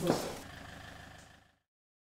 Спасибо.